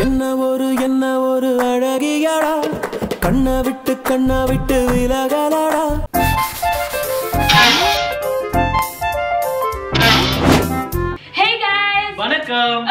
என்ன ஒரு என்ன ஒரு அழகியடா? கண்ணை விட்டு கண்ணை விட்டு விலகலடா? Hey guys. வணக்கம்.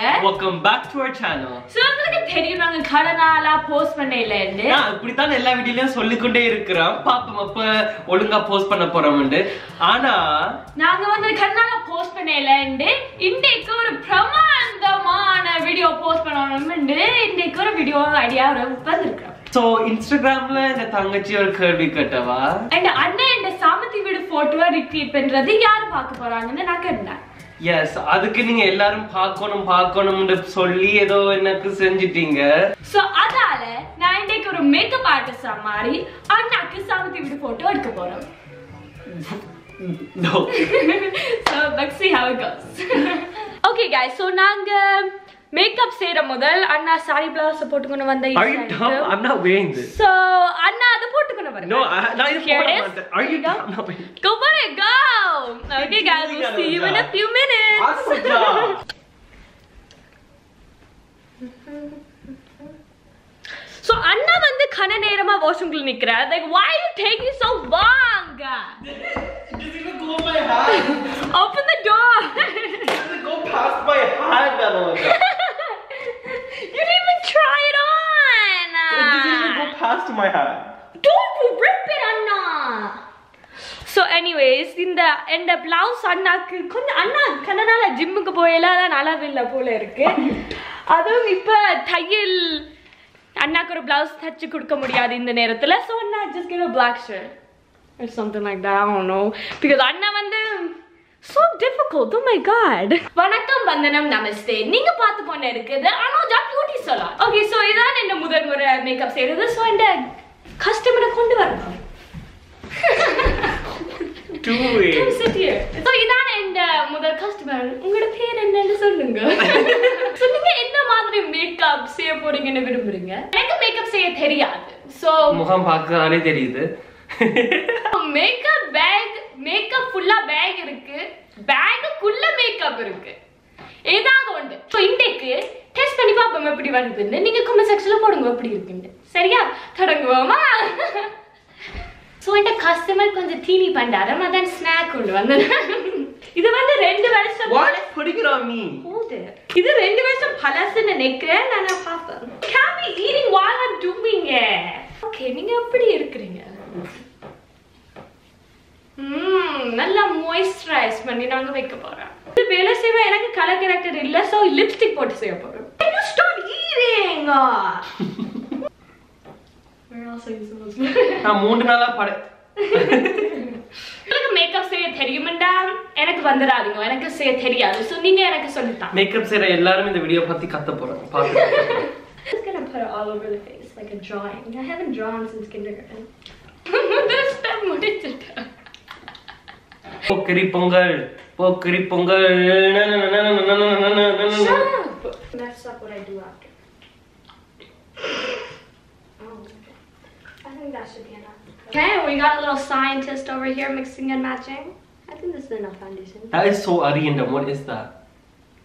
இருக்கீங்க welcome back to our channel so உங்களுக்கு தெரியும் நாங்க கடனாலா போஸ்ட் பண்ணையில இருந்து. நான் இப்படித்தான் எல்லா வீடியோலயும் சொல்லிக்கொண்டே இருக்கிறோம் பாப்போம் அப்ப ஒழுங்கா போஸ்ட் பண்ண போறோம்னு. ஆனா நாங்க வந்து கடனாலா போஸ்ட் பண்ணையில இருந்து இன்றைக்கு ஒரு பிரமாண்டமான வீடியோ போஸ்ட் பண்ணணும்னு இன்றைக்கு ஒரு வீடியோ ஐடியா வந்திருக்கிறோம் சோ இன்ஸ்டாகிராம்ல இந்த தங்கச்சி ஒரு கேள்வி கேட்டவா? அண்ட் அண்ணன் இந்த சாமத்தி வீடு போட்டோவை ரிக்ரியேட் பண்றது யாரு பார்க்க போறாங்கன்னு நான் கேட்டேன். எஸ் அதுக்கு நீங்க எல்லாரும் பார்க்கணும் பார்க்கணும்னு சொல்லி ஏதோ எனக்கு செஞ்சிட்டீங்க சோ அதால நான் இன்றைக்கு ஒரு மேக்கப் ஆர்டிஸ்டா மாறி அண்ணாக்கு சாமத்தி வீடு போட்டோ எடுக்க போறோம் No. so let's see how it goes. okay guys, so நாங்க மேக்கப் செய்யற முதல் அண்ணா சாரி பிளவுஸ் போட்டுக்கொண்டு வந்த Are you dumb? I'm not wearing this. So அண்ணா அதை போட்டுக்கொண்டு வரேன். No, I, நான் இது Here போட it is. மாட்டேன். Are you Here you go. dumb? I'm not wearing Go for it, go! Okay guys, doing we'll see you in a Anuja? few minutes. Anuja. So அண்ணா வந்து கன நேரமா வாஷ்ரூம்குள்ள நிக்கிறார். Like why are you taking so long? Just even go my hand. Open the door. Just go past my hand, Anuja. you didn't even try it on. It doesn't even go past my hand. Don't rip it, Anna. So anyways, இந்த இந்த blouse அண்ணாக்கு கொஞ்சம் அண்ணா கண்ட நாளா ஜிம்முக்கு போயெல்லாம் அதான் அளவில்லை போல இருக்கு அதுவும் இப்ப தையல் அண்ணாக்கு ஒரு பிளவுஸ் தச்சு கொடுக்க முடியாது இந்த நேரத்துல so Anna just give a black shirt or something like that I don't know because அண்ணா வந்து so difficult. Oh my god. வணக்கம் வந்தனம் நமஸ்தே. நீங்க பார்த்து கொண்டு இருக்குது Anoja beauty salon okay so இதான் இந்த முதல் முறை மேக்கப் செய்யறது. சோ இந்த கஸ்டமரை கொண்டு வரணும். Do Come it. sit here. So இதான இந்த முதல் கஸ்டமர் உங்களோட பேர் என்னன்னு சொல்லுங்க. சொல்லுங்க என்ன மாதிரி மேக்கப் செய்ய போறீங்கன்னு விரும்புறீங்க? எனக்கு மேக்கப் செய்ய தெரியாது. சோ முகம் பார்க்கறதாலே தெரியுது. மேக்கப் பேக் மேக்கப் ஃபுல்லா பேக் இருக்கு. பேக்குக்குள்ள மேக்கப் இருக்கு. ஏதாவது ஒன்று ஸோ இன்றைக்கு டெஸ்ட் பண்ணி பார்ப்போம் எப்படி வருதுன்னு. நீங்க கமெண்ட் செக்ஷன்ல போடுங்க எப்படி இருக்குன்னு. சரியா? தொடங்குவோமா? ஸோ இந்த கஸ்டமர் கொஞ்சம் தீனி பண்டாரம். அதான் ஸ்நாக் கொண்டு வந்தது இது வந்து ரெண்டு வருஷம்? Hold it. இது ரெண்டு வருஷம் பழசுன்னு நினைக்கிறேன். நான் பார்ப்பேன் while I'm doing it. Okay, நீங்க எப்படி இருக்கிறீங்க? நல்லா மாய்ஸ்சரைஸ் பண்ணி நாங்க வைக்க போறோம் இது வேலை செய்வ எனக்கு கலர் கேரக்டர் இல்ல சோ லிப்ஸ்டிக் போட்டு செய்ய போறோம் you supposed to? நான் மூன்று நாளா பட எனக்கு மேக்கப் செய்ய தெரியுமெண்டா எனக்கு வந்துடாதீங்க எனக்கு செய்ய தெரியாது. சோ நீங்க எனக்கு சொல்லித்தான். மேக்கப் செய்யற எல்லாரும் இந்த வீடியோ பத்தி கத்த போறாங்க. பாத்து I'm just gonna put it all over the face like a drawing. I haven't drawn since kindergarten. this time முடிச்சிட்டேன். போக்கிரி பொங்கல் போக்கிரி பொங்கல் நன, நன, நன, நன, நன, நன, நன, நன. Shut up! Mess up what I do after. Oh, I think that should be enough. Okay, we got a little scientist over here mixing and matching. I think this is enough foundation. That is so random. What is that?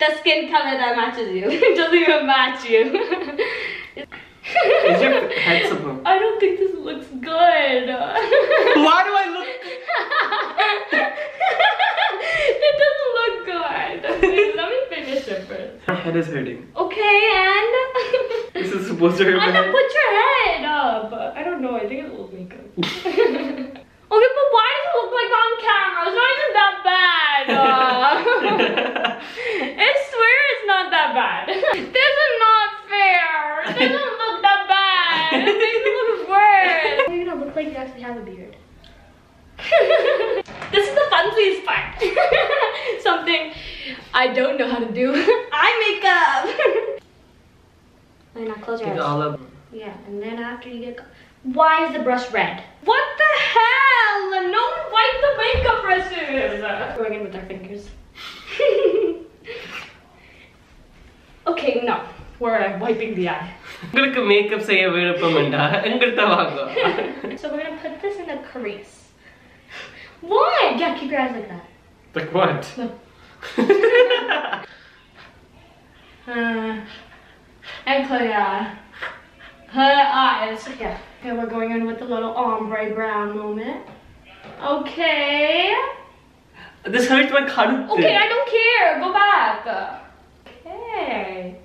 The skin color that matches you. it doesn't even match you. Is your head something? good. Why do I look? it doesn't look good. Wait, let me finish it first. My head is hurting. Okay, and This is supposed to hurt Anna, put your head up. I don't know. I think it will makeup. okay, but why does it look like on camera? It's not even that bad. Uh, I swear it's not that bad. This is not fair. This doesn't look that bad. It makes it look worse. You're gonna look like you actually have a beard. this is the funsiest part. Something I don't know how to do. Eye makeup. Why not close your It's eyes? all up. Yeah, and then after you get. Why is the brush red? What the hell? No one wiped the makeup brushes. Going in with our fingers. okay, no. We're wiping the eye. உங்களுக்கு makeup செய்ய விருப்பம் என்றா எங்கள்கிட்ட வாங்க So we're gonna put this in the crease. Why? Yeah, keep your eyes like that. Like what? No. Uh, and clear her eyes. Yeah, here we're going in with the little ombre brown moment. Okay. This hurts my confidence. Okay, I don't care. Go back. Okay.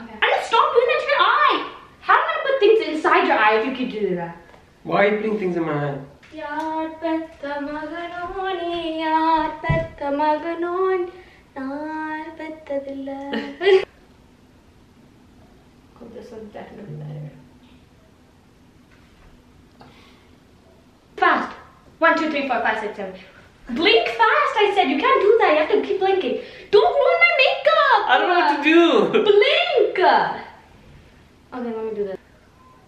Okay. And stop doing that to your eye. How do I put things inside your eye if you keep do that? Why are you putting things in my eye? Yaar petta maganoni, yaar petta maganoni, yaar petta dilla. Oh, this one's definitely better. Fast. One, two, three, four, five, six, seven. Blink fast, I said. You can't do that. You have to keep blinking. Don't ruin my makeup. I don't know what to do. Blink. Okay, let me do this.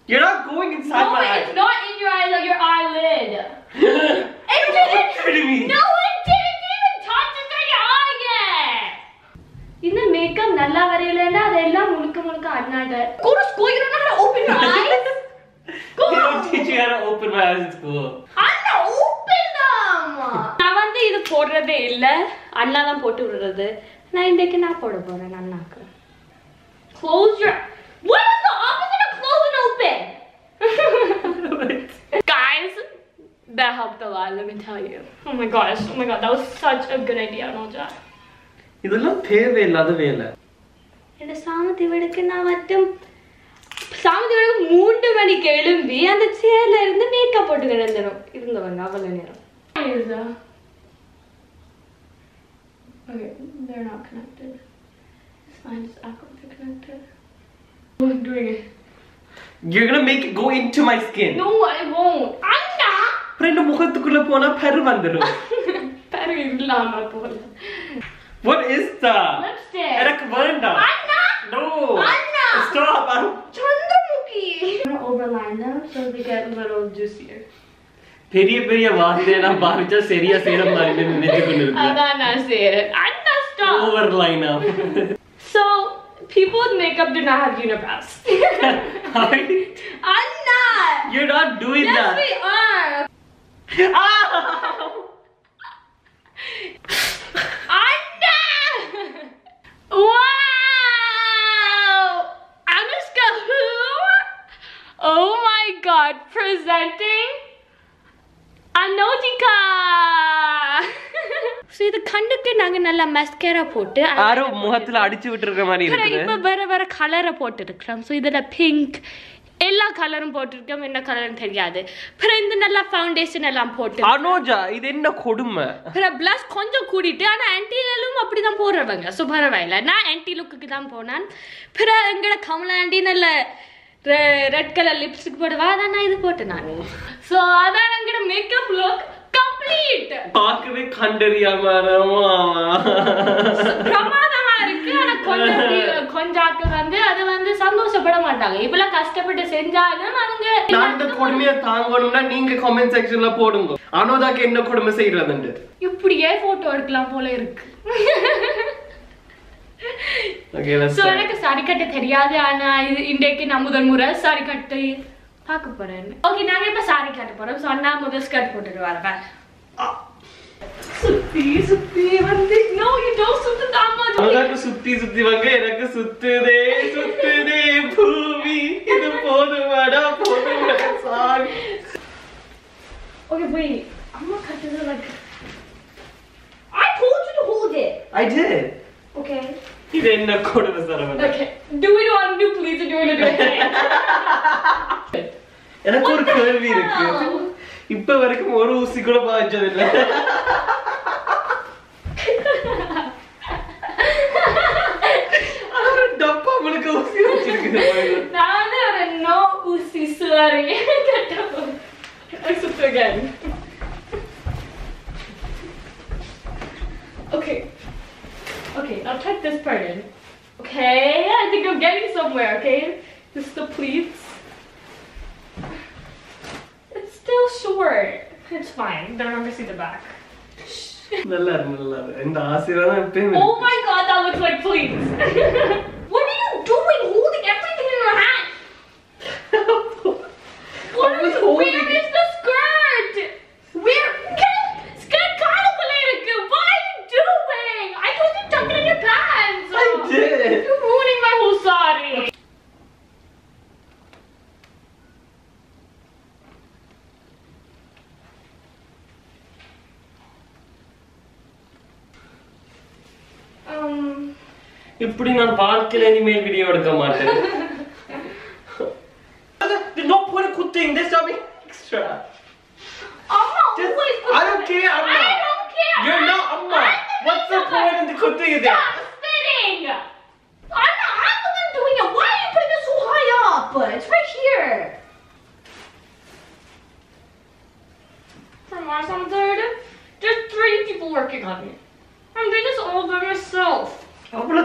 You're not going inside No, my it's eye. not in your eye, like your eyelid. it's, kidding me. No, இந்த makeup நல்லா வரையலன்னா அதெல்லாம் முழுக்க முழுக்க அண்ணாட. They don't teach you how to open my eyes in school. Anna open them. நான் வந்து இது போடுறதே இல்ல அண்ணா தான் போட்டு விடுறது நான் இன்னைக்கு நான் போட போறேன் அண்ணாக்கு Close your What is the opposite of close and open? Guys, that helped a lot, let me tell you. Oh my gosh, oh my god, that was such a good idea, Noja. இதெல்லாம் தேவையில்லாத வேலை இந்த சாமத்தி வீடுக்கு நான் மட்டும் சாமத்தி வீடுக்கு மூன்று மணிக்கு எழும்பி அந்த சேர்ல இருந்து மேக்கப் போட்டு கிடந்துடும் இருந்தவங்க அவ்வளவு நேரம் Okay, they're not connected. It's fine, just act like they're connected. I'm doing it. You're gonna make it go into my skin. No, I won't. அண்ணா அப்புறம் இந்த முகத்துக்குள்ள போனா பரு வந்துடும் பெரு இல்லாம போல What is that? Lipstick. எனக்கு வேண்டாம் அண்ணா No. Anna. Stop. I don't... Chandramukhi I'm gonna overline them so they get a little juicier. பெரிய பெரிய வார்த்தையெல்லாம் பாவிச்சா சரியா செய்யற மாதிரி நினைச்சு கொண்டு இருக்கேன் அதான் நான் செய்யறேன் அண்ணா stop over line So, people with makeup do not have unibrows. Anna! You're not doing Yes, that. we are. Ah! Anna! Wow! Anushka who? Oh my god, presenting Anojika! So இது கண்ணுக்கு நாங்க நல்லா மஸ்கேரா போட்டு யாரோ முகத்துல அடிச்சு விட்டுருக்க மாதிரி இருக்குது இப்ப வேற வேற கலரை போட்டுருக்கிறோம் ஸோ இதுல பிங்க் எல்லா கலரும் போட்டிருக்கோம் என்ன கலர்னு தெரியாது. அப்புறம் இந்த நல்லா ஃபவுண்டேஷன் எல்லாம் போட்டு. அனோஜா இது என்ன கொடுமை? அப்புறம் ப்ளஸ் கொஞ்சம் கூட்டிட்டு ஆனா ஆன்டிலும் அப்படிதான் போடுறவங்க. ஸோ பரவாயில்ல. நான் ஆன்டி லுக்குக்கு தான் போனேன். அப்புறம் எங்கட கமலா ஆண்டி நல்ல ரெட் கலர் லிப்ஸ்டிக் போடுவா அதான் நான் இது போட்டேன் நான். ஸோ அதான் எங்கட மேக்கப் லுக் கம்ப்ளீட் பார்க்கவே கண்டறியாம பிரமாதமா இருக்கு ஆனா கொஞ்சம் ஆட்கள் வந்து அது வந்து சந்தோஷப்பட மாட்டாங்க. இவ்வளவு கஷ்டப்பட்டு செஞ்சாலும் அவங்க நான் இந்த கொடுமையை தாங்கணும்னா நீங்க கமெண்ட் செக்ஷன்ல போடுங்க. அனோதாக்கு என்ன கொடுமை செய்யறதுண்டு இப்படியே போட்டோ எடுக்கலாம் போல இருக்கு. எனக்கு சாரி கட்ட தெரியாது ஆனா இது இன்றைக்கு நான் முதல் முறை சாரி கட்டி பார்க்க போறேன். ஓகே நாங்க இப்ப சாரி கட்ட போறோம். சோ அண்ணா முதல் ஸ்கர்ட் போட்டுட்டு வரேன் சுத்தி சுத்தி வந்து நோ யூ டோன்ட் சுத்து தாமா அனோதாக்கு சுத்தி சுத்தி வாங்க எனக்கு சுத்துதே சுத்துதே பூமி இது போதுமாடா போதுமாடா சாமி Okay, wait. I'm not cutting it like. I told you to hold it. I did Okay. இது என்ன கொடுமை Saravanan Okay. Do it on do please and do it again. எனக்கு ஒரு கேள்வி இருக்கு இப்ப வரைக்கும் ஒரு ஊசி கூட பாய்ச்சது நான் வந்து ஒரு no ஊசி sorry. Let's do it again. Okay. Okay, now check this part in. Okay, I think I'm getting somewhere, okay? This is the pleats. It's still short. It's fine. They're not gonna see the back. நல்லா இருக்கு நல்லா இருக்கு இந்த ஆசீர்வாதம் எப்பயும் Oh my god, that looks like pleats. இப்படி நான் வாழ்க்கையில் இனிமேல் வீடியோ எடுக்க மாட்டேன்.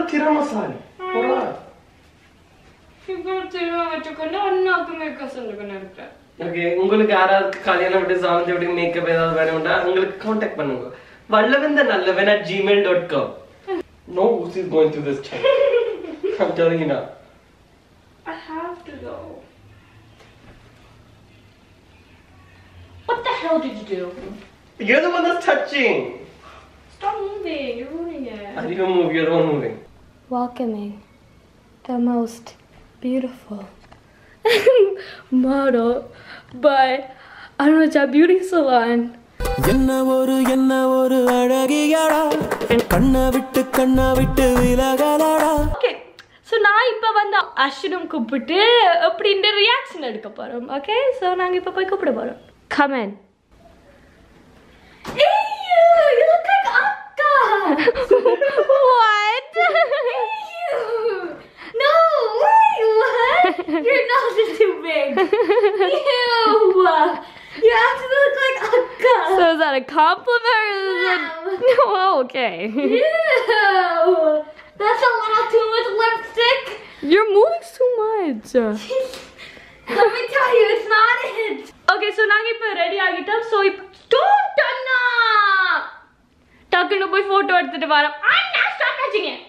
அவ்வளவு திறமசாலி போடா. இப்போ திரும்ப வச்சுக்கொண்டு அண்ணாக்குமே கசந்துக்கணும் இருக்கிறேன் ஓகே உங்களுக்கு யாராவது கல்யாணம் விட்டு சாந்தி விட்டு மேக்கப் ஏதாவது வேணும்னா உங்களுக்கு காண்டாக்ட் பண்ணுங்க வல்லவன் நல்லவன் at gmail dot com no who's is going through this chat I'm telling you now I have to go. What the hell did you do? you're the one that's touching Stop moving, you're ruining it. I didn't move you're the one moving Welcoming, the most beautiful. Model by Anuja Beauty Salon. என்ன ஒரு என்ன ஒரு அழகியடா? கண்ணை விட்டு கண்ணை விட்டு விலகலடா? Okay so நான் இப்போ வந்து அஸ்வினும் கூப்பிட்டு அப்படின்ற ரியாக்ஷன் எடுக்க போகிறோம் ஓகே ஸோ நாங்கள் இப்போ போய் கூப்பிட போகிறோம் come on No, wait, what? Your nose is too big. Ew. You have to look like a cup. So is that a compliment? Wow. No, oh, okay. Ew. That's a little too much lipstick. You're moving too much. Let me tell you, it's not it. Okay, so now you're ready. I get up, So don't turn up. Tuck into my photo at the I'm not stop touching it.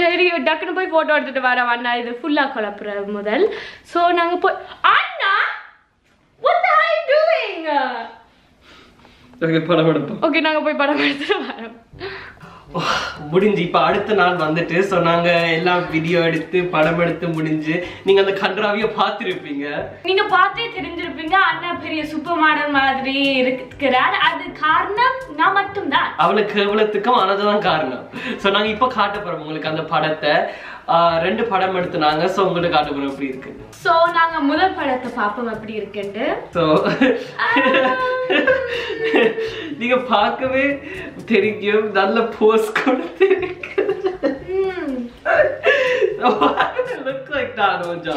சரி டக்குன்னு போய் photo எடுத்துட்டு வரோம் அண்ணா. இது ஃபுல்லாக குழப்புற முதல். So நாங்கள் போய் அண்ணா what the you doing? Okay படம் எடுப்போம் ஓகே நாங்கள் போய் படம் எடுத்துட்டு வரோம். முடிஞ்சு இப்ப அடுத்த நாள் வந்துட்டு ஸோ நாங்க எல்லாம் வீடியோ எடுத்து படம் எடுத்து முடிஞ்சு. நீங்க அந்த கன்றாவிய பார்த்திருப்பீங்க. நீங்க பார்த்தே தெரிஞ்சிருப்பீங்க அண்ணா பெரிய சூப்பர் மாடல் மாதிரி இருக்கிறார். அது காரணம் நான் மட்டும்தான். அவளை கேவலத்துக்கும் அனதுதான் காரணம். ஸோ நாங்க இப்ப காட்ட போறோம் உங்களுக்கு அந்த படத்தை. ரெண்டு படம் எடுத்துனாங்க. ஸோ உங்களுக்கு காட்ட போறோம் எப்படி இருக்கு. ஸோ நாங்க முதல் படத்தை பார்ப்போம் எப்படி இருக்குன்ட்டு. ஸோ நீங்க பார்க்கவே தெரியும். நல்ல போஸ் கொடுத்து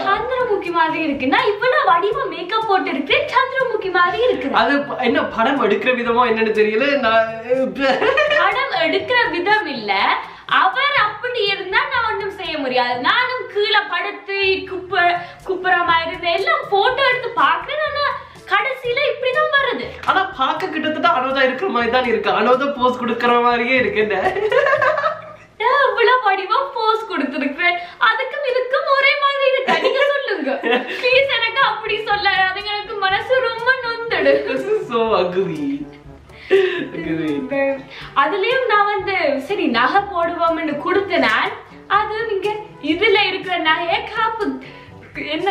சந்திரமுகி மாதிரி இருக்கு. நான் இவ்வளவு வடிவ மேக்கப் போட்டு இருக்கேன் சந்திரமுகி மாதிரி இருக்கு அது என்ன படம் எடுக்கிற விதமா என்னன்னு தெரியல. நான் படம் எடுக்கிற விதம் இல்ல. அவர் அப்படி இருந்தா நான் செய்ய முடியாது. நானும் கீழே படுத்து குப்ப குப்புறமா இருந்து எல்லாம் போட்டோ எடுத்து பாக்குறேன் ஆனா கடைசியில இப்படிதான் வருது ஆனா பார்க்க கிட்டத்தட்ட அனோதா இருக்கிற மாதிரி தான் இருக்கு. அனோதா போஸ் கொடுக்கற மாதிரியே இருக்கு. இவ்வளவு வடிவா போஸ் கொடுத்துருக்கேன் அதுக்கும் இதுக்கும் ஒரே மாதிரி இருக்கு? நீங்க சொல்லுங்க. ப்ளீஸ் எனக்கு அப்படி சொல்லாதீங்க எனக்கு மனசு ரொம்ப நொந்தடு. சோ அகுதி அதுலயும் நான் வந்து சரி நகை போடுவோம்னு கொடுத்தேன். அது நீங்க இதுல இருக்கிற நகைய காப்பு என்ன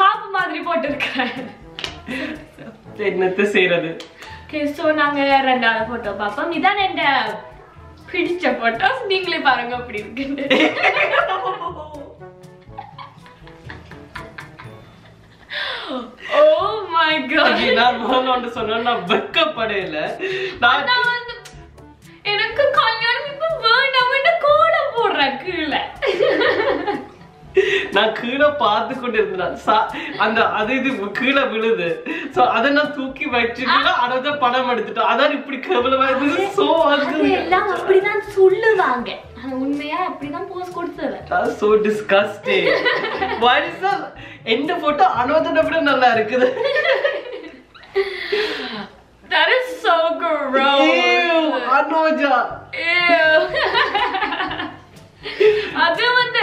காப்பு மாதிரி போட்டிருக்கேன் என்னத்த செய்யறது ஓகே ஸோ நாங்க ரெண்டாவது போட்டோ பார்ப்போம். இதான் என் பிடிச்ச போட்டோஸ் நீங்களே பாருங்க அப்படி இருக்குன்னு. ஓ மை காட் நான் முதல்ல ஒன்று சொன்னேன். நான் வெக்கப்படையில நான் வந்து எனக்கு கல்யாணம் இப்ப வேண்டாம் கோலம் போடுறேன் கீழே? நான் கீழே பார்த்து கொண்டு இருந்தேன் சா- அந்த அது இது கீழே விழுது. சோ அதை நான் தூக்கி வச்சுட்டு அதை படம் எடுத்துட்டேன். அதான் இப்படி கேவலமா இருந்தது. சோ எல்லாம் அப்படிதான் சொல்லுவாங்க. உண்மையா அப்படிதான் போஸ் கொடுத்தது. Disgusting. Why is that? எந்த போட்டோ அனோதனை விட நல்லா இருக்குது. That is so gross. Ew, Anoja Ew. அது வந்து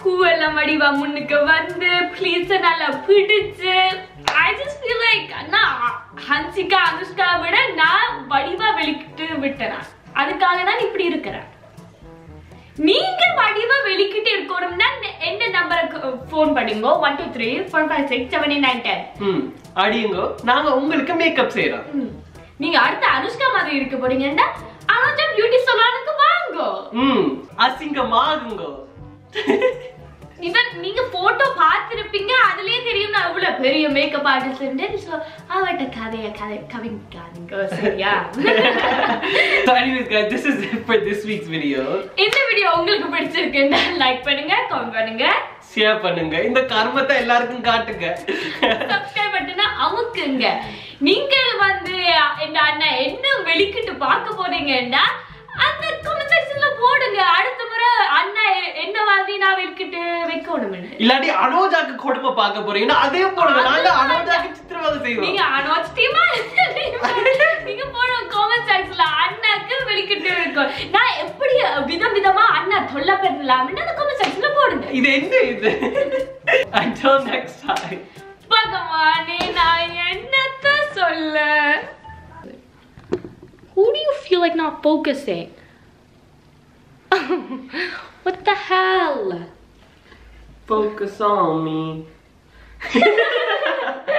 பூவெல்லாம் வடிவா முன்னுக்கு வந்து ப்ளீஸ் நல்லா பிடிச்சு ஐ ஜஸ்ட் ஃபீல் லைக் நான் ஹன்சிகா அனுஷ்கா விட நான் வடிவா வெளிக்கிட்டு விட்டேன்? அதுக்காக தான் இப்படி இருக்கிறேன். நீங்க வடிவா வெளிக்கிட்டு இருக்கணும்னா எந்த நம்பருக்கு ஃபோன் பண்ணுங்க? One two three four five six seven eight nine ten அடியுங்க நாங்க உங்களுக்கு மேக்கப் செய்யறோம் நீங்க அடுத்த அனுஷ்கா மாதிரி இருக்க போறீங்கன்னா அனுஜா பியூட்டி சலூனுக்கு வாங்க. ம் அசிங்கமாகுங்கோ. இவன் நீங்க போட்டோ பார்த்திருப்பீங்க அதுலயே தெரியும் நான் இவ்வளவு பெரிய மேக்கப் ஆர்டிஸ்ட் சோ அவட்ட கதைய கதை கவிக்காதுங்க சரியா? this is it for this week's video. இந்த வீடியோ உங்களுக்கு பிடிச்சிருக்குன்னா லைக் பண்ணுங்க கமெண்ட் பண்ணுங்க. ஷேர் பண்ணுங்க. இந்த கர்மத்தை எல்லாருக்கும் காட்டுங்க. சப்ஸ்கிரைப் பட்டனை அமுக்குங்க. நீங்கள் வந்து இந்த அண்ணன் என்ன வெளிக்கிட்டு பார்க்க போறீங்கன்னா அந்த கமெண்ட் செக்ஷன்ல போடுங்க. அடுத்த முறை அண்ணா என்ன மாதிரி நான் வெளிக்கிட்டு வைக்கணும் இல்லாட்டி அனோஜாக்கு கொடுமை பார்க்க போறீங்கன்னா அதே போடுங்க. நாங்க அனோஜாக்கு until next time பகவானே நான் என்னத்த சொல்ல Who do you feel like not focusing? what the hell? focus on me